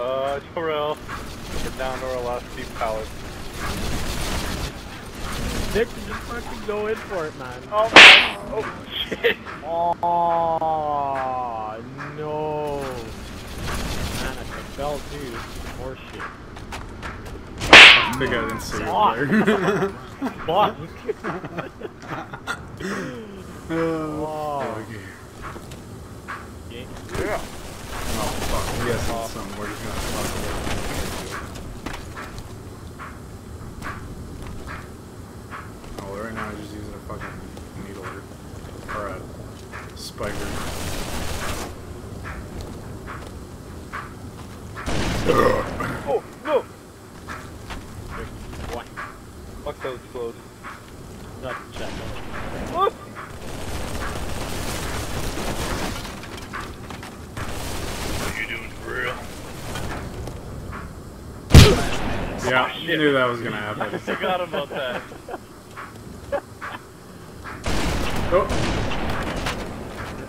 Uh, Terrell, we're down to our last few pallets. Nick, just fucking go in for it, man. Oh, oh shit. Oh, no. Man, I fell too. More shit. I think I didn't see it there. Fuck. there. Oh. okay. Yeah. Oh fuck, we got some, some. We're just gonna fuck it. Oh, right now I'm just using a fucking needler. Or a spiker. Oh, no! What? Fuck those explode. Not check. What? What are you doing for real? Yeah, I knew that was gonna happen. I forgot about that. Oh,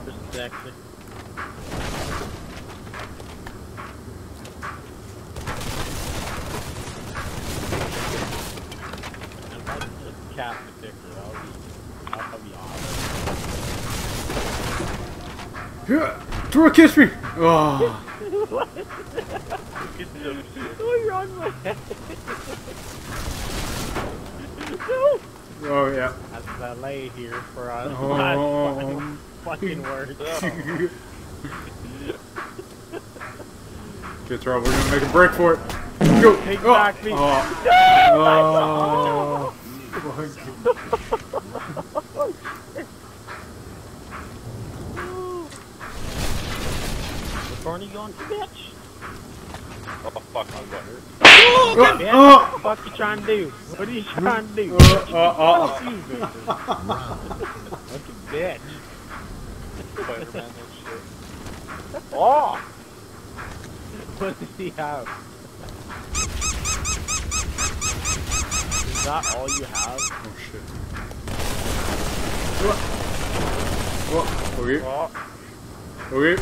Just sexy. If I just cap the Victor, that'll be, that'll be awesome. yeah. throw a kiss me. Oh, Get some shit. Oh, you're on my head. no! oh yeah. That's valet here for us. Oh. Last fucking word. Oh. Throw. We're gonna make a break for it. Go. Take oh. back me. Oh. oh. One are you going to, bitch? Oh, fuck, my butter. Oh. Bitch, Oh. what the fuck you trying to do? What are you trying to do? Uh, uh, uh. Fuck you, Victor. Fucking bitch. Spider-Man and shit. Oh! What does he have? Is that all you have? Oh shit. Oh, okay, Oh, okay,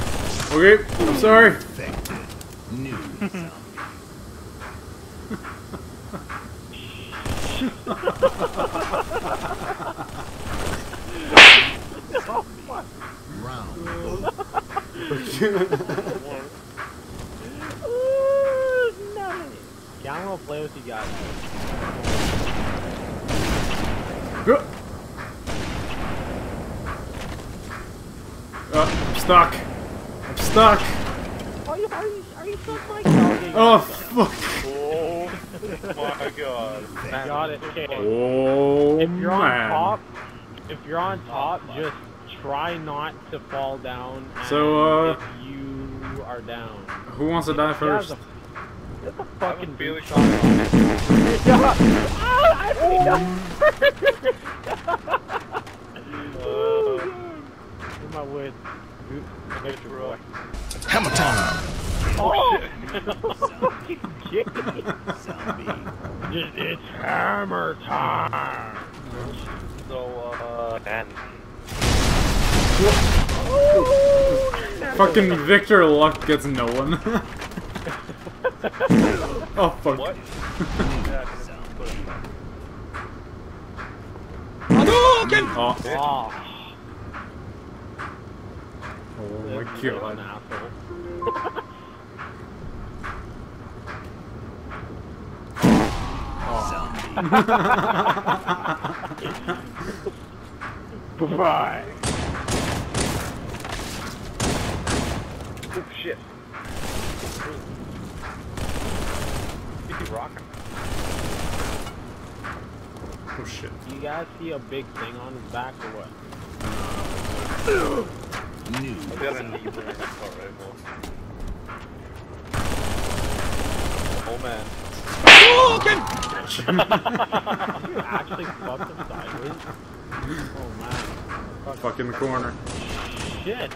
okay, I'm sorry. New zombie. Round. Yeah, I'm gonna play with you guys. Uh, I'm stuck. I'm stuck. Are you, are you, are you stuck like dog? Oh fuck. oh my god. Got it. Okay. Oh If you're on top, if you're on top, just try not to fall down. So, uh, if you are down, Who wants to die first? Yeah, the, the I have a fucking feeling Uh, In my wood. Victor boy. Oh, shit. Zombie. It's hammer time. so, uh, and Fucking Victor Luck gets no one. oh fuck. what? yeah, I can put it back. Oh. Oh, oh my an god. asshole. Zombie. Bye. Oh, shit. Keep you rocking. Oh shit. Do you guys see a big thing on his back or what? New. I got a knee brace assault rifle. Oh man. You actually fucked him sideways? Oh man. Fuck in the corner. Shit.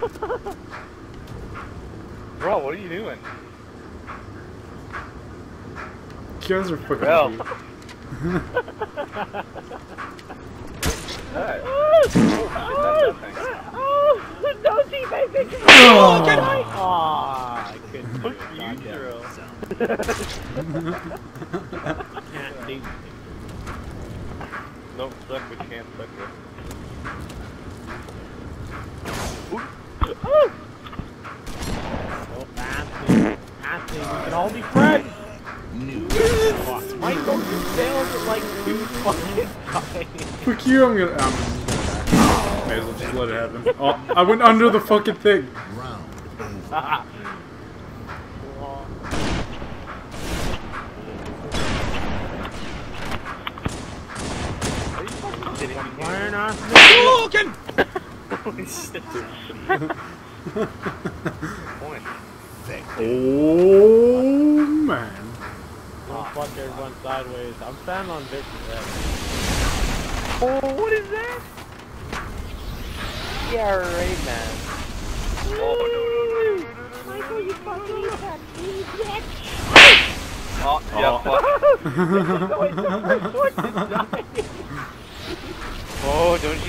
Bro, what are you doing? You guys are fucking Well. weird. Hey. Oh, shit, that's that thing. Oh! Aw, I couldn't do it. Goddamn. Can't do it. Don't suck, we can't suck it. Oh, can all be friends. New. Michael, you failed at like two fucking times. Fuck you, I'm gonna. Um, may as well just let it happen. Oh, I went under the fucking thing. Round. Flying off Holy shit, dude. Point. Oh man. Oh, fuck, everyone sideways. I'm standing on Victor's head. Oh, what is that? Yeah, right, man. Oh, no, no, no, no, no, no, no. Michael, you fucking idiot! Oh, yeah, fuck. Wait, the first one to die. Oh, don't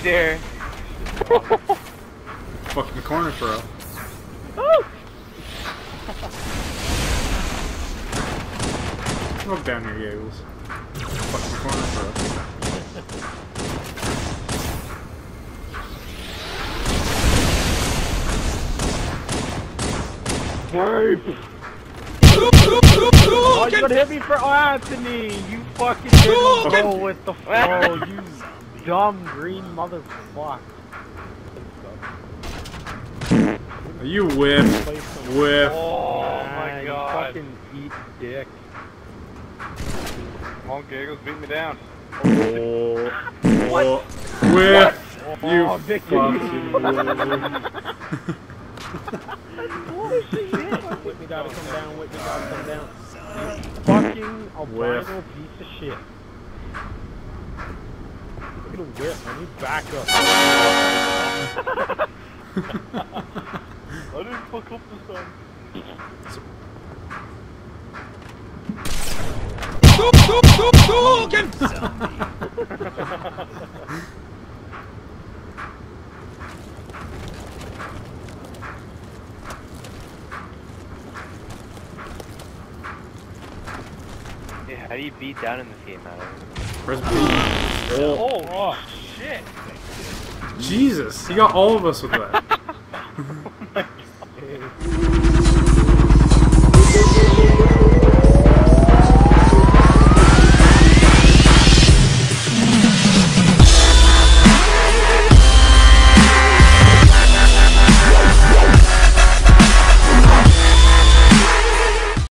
you dare. Fucking corner throw. Look down here, you Eagles. Fucking corner throw. Wait. Oh, you gonna hit me for oh, Anthony? You fucking didn't go with the flow, oh, you dumb green motherfucker. Are you whiff. Play some- Whiff. Oh, Ah, my you God. fucking eat dick. Come on, Giggles, beat me down. Oh. Oh. Whiff. You Oh, Vicky. fucking Whitney gotta come down, Whitney gotta come down. You fucking Whiff. albino piece of shit. Look at him whip, I need backup. I didn't fuck up the sun. Yeah, how do you beat down in this game, Adam? Press B. Oh. Oh, shit! Jesus, he got all of us with that.